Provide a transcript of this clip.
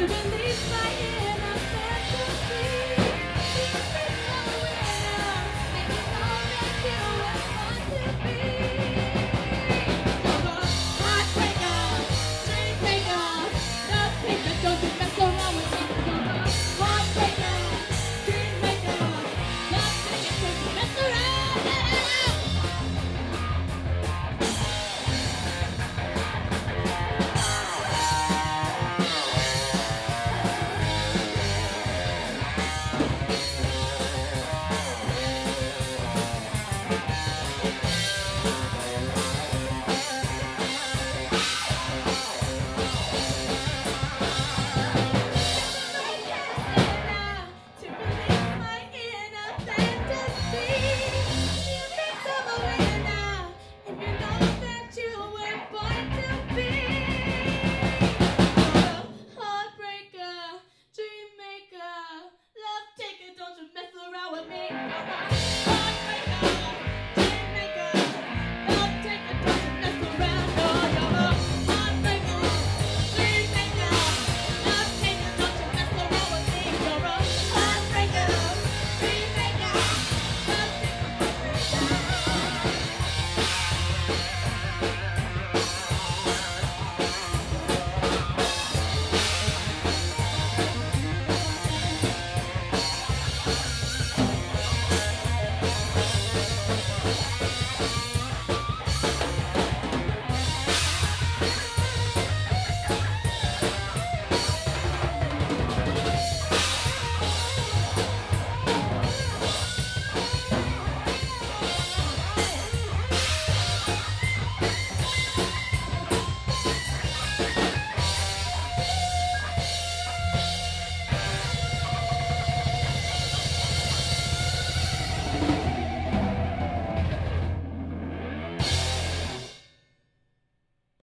to believe my ears.